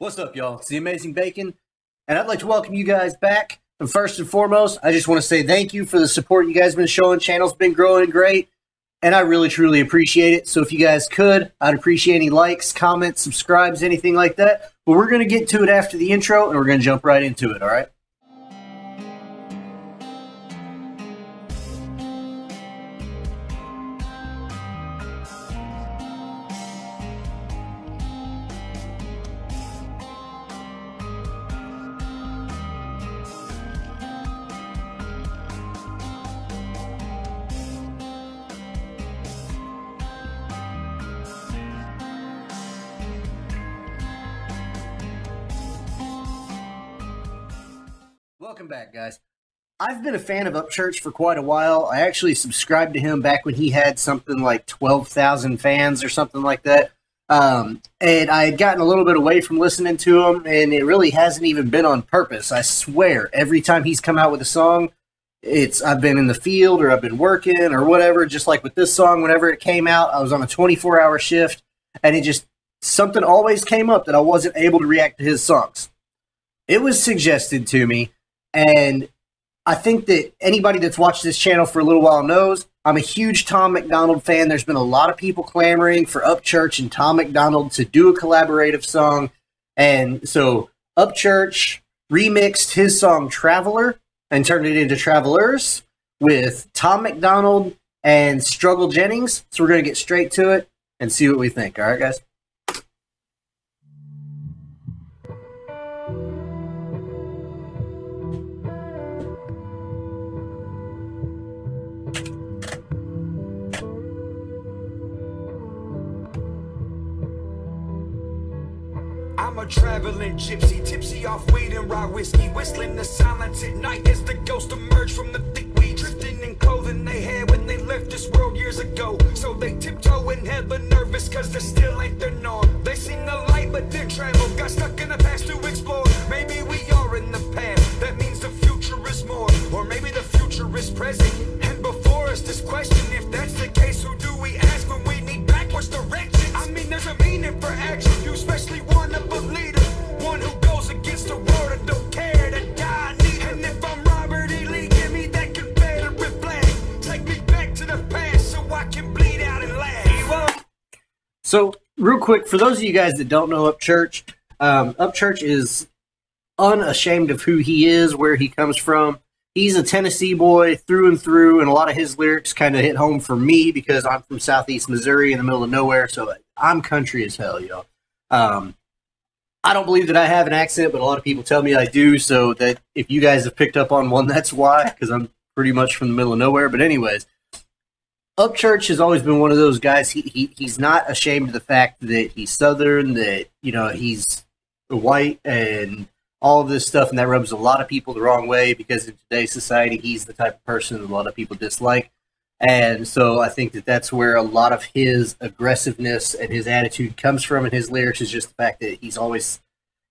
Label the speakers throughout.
Speaker 1: What's up, y'all? It's the Amazing Bacon, and I'd like to welcome you guys back. And first and foremost, I just want to say thank you for the support you guys have been showing. Channel's been growing great, and I really truly appreciate it. So if you guys could, I'd appreciate any likes, comments, subscribes, anything like that. But we're going to get to it after the intro, and we're going to jump right into it, all right? Welcome back, guys. I've been a fan of Upchurch for quite a while. I actually subscribed to him back when he had something like 12,000 fans or something like that. Um, and I had gotten a little bit away from listening to him, and it really hasn't even been on purpose. I swear, every time he's come out with a song, it's I've been in the field or I've been working or whatever. Just like with this song, whenever it came out, I was on a 24 hour shift, and it just something always came up that I wasn't able to react to his songs. It was suggested to me and I think that anybody that's watched this channel for a little while knows I'm a huge Tom MacDonald fan. There's been a lot of people clamoring for Upchurch and Tom MacDonald to do a collaborative song. And so Upchurch remixed his song Traveler and turned it into Travelers with Tom MacDonald and Struggle Jennings. So we're going to get straight to it and see what we think. All right, guys?
Speaker 2: Traveling gypsy, tipsy off weed and raw whiskey, whistling the silence at night as the ghosts emerge from the thick weed, drifting in clothing they had when they left this world years ago. So they tiptoe in heaven, nervous cause they still ain't their norm. They seen the light but didn't travel, got stuck in the past
Speaker 1: quick, for those of you guys that don't know Upchurch, um, Upchurch is unashamed of who he is, where he comes from. He's a Tennessee boy through and through, and a lot of his lyrics kind of hit home for me because I'm from Southeast Missouri in the middle of nowhere, so I'm country as hell, yo. Um, I don't believe that I have an accent, but a lot of people tell me I do. So that if you guys have picked up on one, that's why, because I'm pretty much from the middle of nowhere. But anyways, Upchurch has always been one of those guys. He, he he's not ashamed of the fact that he's Southern, that you know he's white, and all of this stuff, and that rubs a lot of people the wrong way because in today's society, he's the type of person that a lot of people dislike. And so I think that that's where a lot of his aggressiveness and his attitude comes from in his lyrics is just the fact that he's always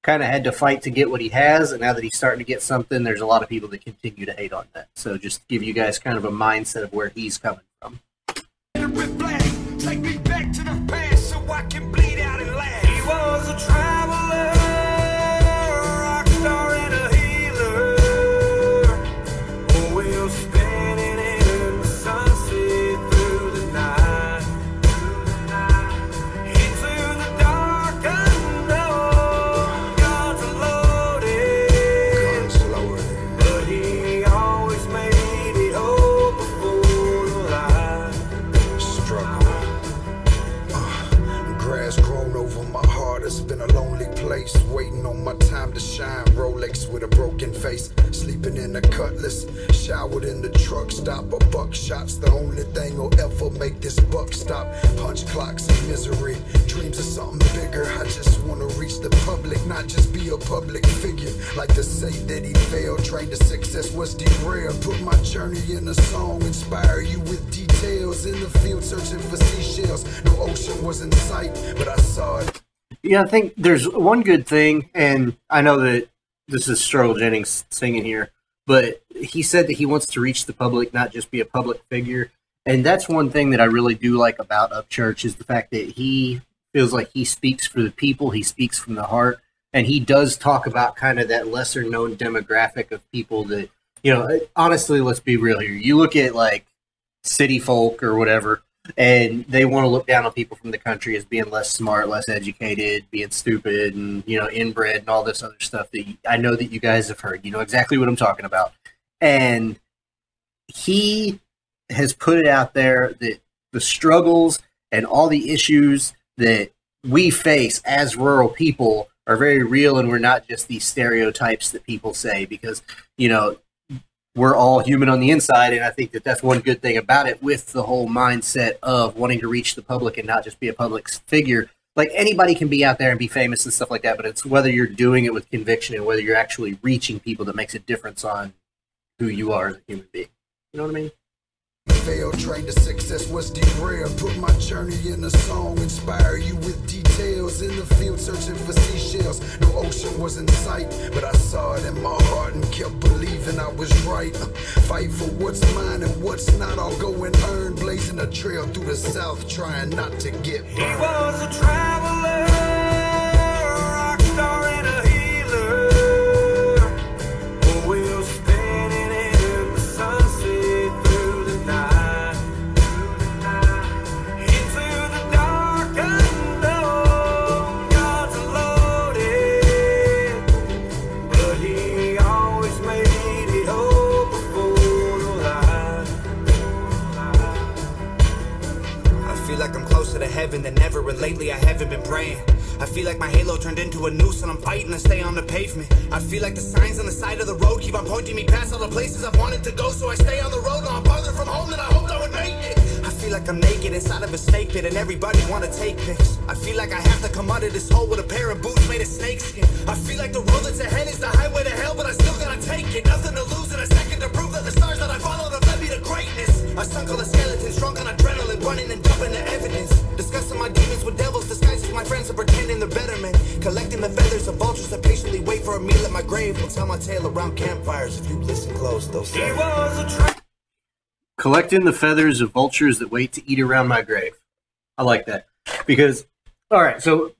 Speaker 1: kind of had to fight to get what he has. And now that he's starting to get something, there's a lot of people that continue to hate on that. So just give you guys kind of a mindset of where he's coming
Speaker 2: take me
Speaker 3: say that he failed. Train to success was derailed. Put my journey in a song. Inspire you with details. In the field searching for seashells. No ocean was in sight, but I saw it.
Speaker 1: Yeah, I think there's one good thing, and I know that this is Struggle Jennings singing here, but he said that he wants to reach the public, not just be a public figure. And that's one thing that I really do like about Upchurch is the fact that he feels like he speaks for the people, he speaks from the heart. And he does talk about kind of that lesser known demographic of people that you know. Honestly, let's be real here. You look at like city folk or whatever, and they want to look down on people from the country as being less smart, less educated, being stupid, and you know, inbred, and all this other stuff that I know that you guys have heard. You know exactly what I'm talking about, and he has put it out there that the struggles and all the issues that we face as rural people are very real and we're not just these stereotypes that people say because you know we're all human on the inside and i think that that's one good thing about it with the whole mindset of wanting to reach the public and not just be a public figure. Like anybody can be out there and be famous and stuff like that but it's whether you're doing it with conviction and whether you're actually reaching people that makes a difference on who you are as a human being. You know what i mean
Speaker 3: Train to success was derailed. Put my journey in a song, inspire you with details. In the field searching for seashells. No ocean was in sight, but I saw it in my heart and kept believing I was right. Fight for what's mine and what's not. I'll go and earn, blazing a trail through the south, trying not to get burned.
Speaker 2: He was a traveler, like the signs on the side of the road keep on pointing me past all the places I've wanted to go, so I stay on the road. Now I'm farther from home than I hoped I would make it. I feel like I'm naked inside of a snake pit and everybody wanna take pics. I feel like I have to come out of this hole with a pair of boots made of snakeskin. I feel like the road that's ahead is the highway to hell, but I still gotta take it. Nothing to lose in a second to prove that the stars that I follow. Me to greatness. I sunk all the skeletons, drunk on adrenaline, running and dumping the evidence. Discussing my demons with devils disguised as my friends and pretending they're better men. Collecting the feathers of vultures that patiently wait for a meal at my grave. Will tell my tale around campfires if you listen close. They'll say. He was a tra-
Speaker 1: collecting the feathers of vultures that wait to eat around my grave. I like that because, all right, so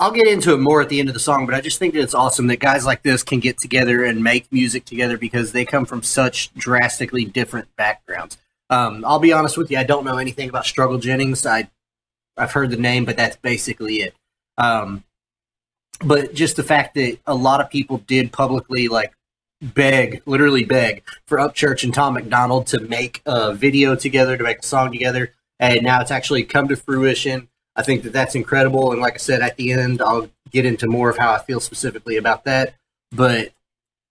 Speaker 1: I'll get into it more at the end of the song, but I just think that it's awesome that guys like this can get together and make music together because they come from such drastically different backgrounds. Um, I'll be honest with you, I don't know anything about Struggle Jennings. I I've heard the name, but that's basically it. Um, but just the fact that a lot of people did publicly like beg, literally beg, for Upchurch and Tom MacDonald to make a video together, to make a song together, and now it's actually come to fruition. I think that that's incredible, and like I said at the end, I'll get into more of how I feel specifically about that. But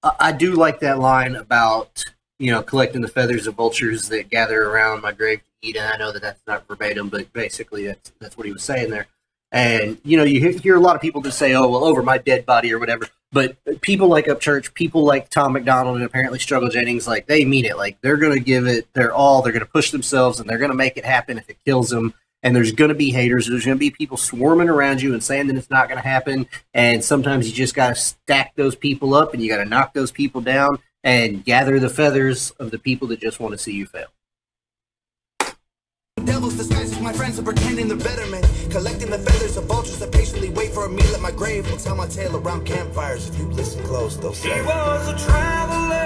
Speaker 1: I, do like that line about you know collecting the feathers of vultures that gather around my grave to eat. And I know that that's not verbatim, but basically that's that's what he was saying there. And you know, you hear, hear a lot of people just say, "Oh, well, over my dead body" or whatever. But people like Upchurch, people like Tom MacDonald, and apparently Struggle Jennings, like they mean it. Like they're going to give it their all. They're going to push themselves, and they're going to make it happen if it kills them. And there's going to be haters. There's going to be people swarming around you and saying that it's not going to happen. And sometimes you just got to stack those people up, and you got to knock those people down, and gather the feathers of the people that just want to see you fail.
Speaker 2: Devils disguised as my friends and pretending they're better men. Collecting the feathers of vultures that patiently wait for a meal at my grave. Will tell my tale around campfires if you listen close. They'll say. He was a traveler,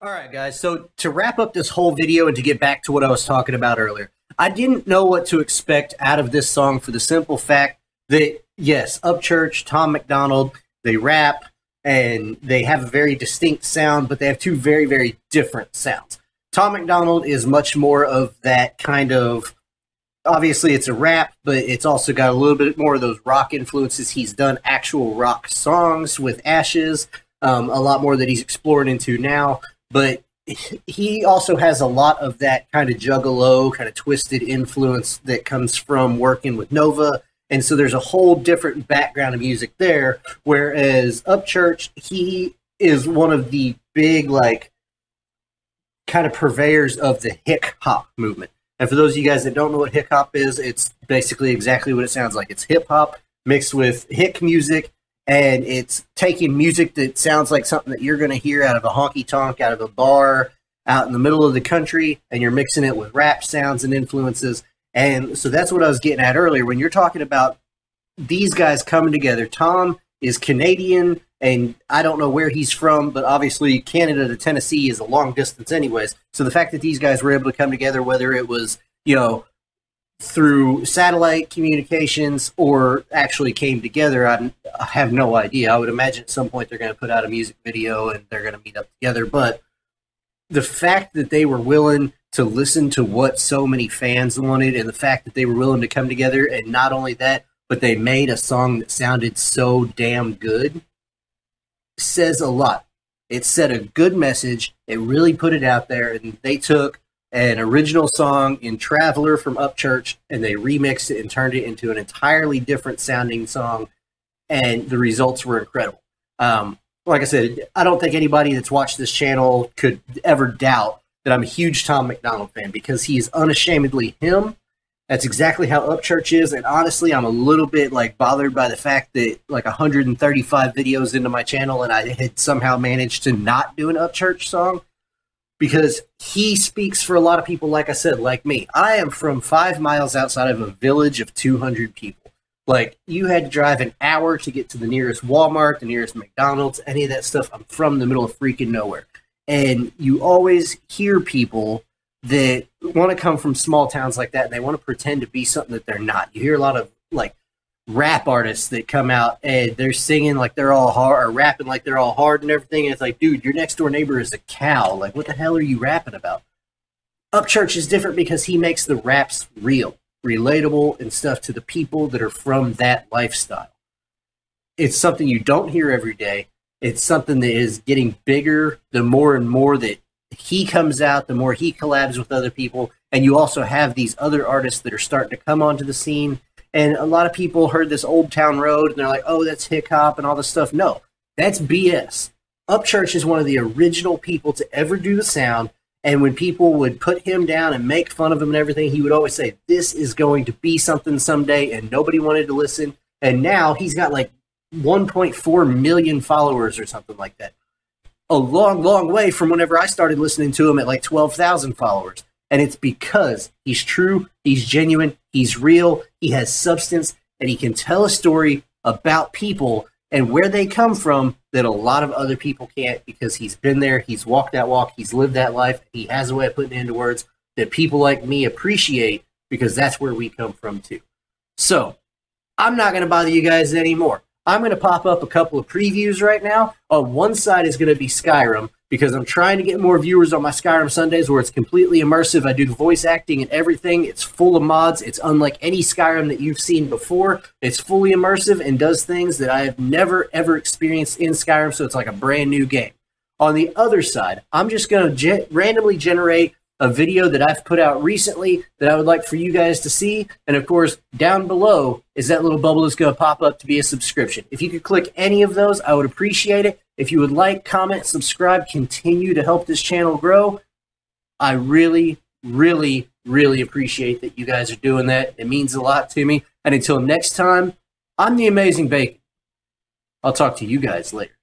Speaker 1: All right, guys. So to wrap up this whole video and to get back to what I was talking about earlier, I didn't know what to expect out of this song for the simple fact that yes, Upchurch, Tom MacDonald, they rap, and they have a very distinct sound, but they have two very, very different sounds. Tom MacDonald is much more of that kind of obviously it's a rap, but it's also got a little bit more of those rock influences. He's done actual rock songs with Ashes, um, a lot more that he's exploring into now. But he also has a lot of that kind of juggalo, kind of twisted influence that comes from working with Nova. And so there's a whole different background of music there. Whereas Upchurch, he is one of the big, like, kind of purveyors of the hick hop movement. And for those of you guys that don't know what hick hop is, it's basically exactly what it sounds like. It's hip hop mixed with hick music, and it's taking music that sounds like something that you're going to hear out of a honky tonk, out of a bar, out in the middle of the country, and you're mixing it with rap sounds and influences. And so that's what I was getting at earlier. When you're talking about these guys coming together, Tom is Canadian, and I don't know where he's from, but obviously Canada to Tennessee is a long distance, anyways. So the fact that these guys were able to come together, whether it was you know through satellite communications or actually came together, I, have no idea. I would imagine at some point they're going to put out a music video and they're going to meet up together. But the fact that they were willing to listen to what so many fans wanted, and the fact that they were willing to come together, and not only that, but they made a song that sounded so damn good says a lot. It said a good message. It really put it out there, and they took an original song in Traveler from Upchurch and they remixed it and turned it into an entirely different sounding song, and the results were incredible. Um, like I said, I don't think anybody that's watched this channel could ever doubt that I'm a huge Tom MacDonald fan because he is unashamedly him that's exactly how Upchurch is. And honestly, I'm a little bit like bothered by the fact that like 135 videos into my channel and I had somehow managed to not do an Upchurch song because he speaks for a lot of people, like I said, like me. I am from five miles outside of a village of 200 people. Like, you had to drive an hour to get to the nearest Walmart, the nearest McDonald's, any of that stuff. I'm from the middle of freaking nowhere. And you always hear people that want to come from small towns like that and they want to pretend to be something that they're not. You hear a lot of like rap artists that come out and they're singing like they're all hard or rapping like they're all hard and everything. And it's like, dude, your next door neighbor is a cow. Like, what the hell are you rapping about? Upchurch is different because he makes the raps real, relatable, and stuff to the people that are from that lifestyle. It's something you don't hear every day. It's something that is getting bigger the more and more that he comes out, the more he collabs with other people. And you also have these other artists that are starting to come onto the scene. And a lot of people heard this Old Town Road and they're like, oh, that's hick hop and all this stuff. No, that's BS. Upchurch is one of the original people to ever do the sound. And when people would put him down and make fun of him and everything, he would always say, This is going to be something someday. And nobody wanted to listen. And now he's got like 1.4 million followers or something like that a long, long way from whenever I started listening to him at like 12,000 followers. And it's because he's true, he's genuine, he's real, he has substance, and he can tell a story about people and where they come from that a lot of other people can't because he's been there, he's walked that walk, he's lived that life, he has a way of putting it into words that people like me appreciate because that's where we come from too. So, I'm not going to bother you guys anymore. I'm going to pop up a couple of previews right now. On one side is going to be Skyrim because I'm trying to get more viewers on my Skyrim Sundays where it's completely immersive. I do the voice acting and everything. It's full of mods. It's unlike any Skyrim that you've seen before. It's fully immersive and does things that I have never ever experienced in Skyrim, so it's like a brand new game. On the other side, I'm just going to ge- randomly generate a video that I've put out recently that I would like for you guys to see. And of course, down below is that little bubble that's going to pop up to be a subscription. If you could click any of those, I would appreciate it. If you would like, comment, subscribe, continue to help this channel grow, I really, really, really appreciate that you guys are doing that. It means a lot to me. And until next time, I'm the Amazing Bacon. I'll talk to you guys later.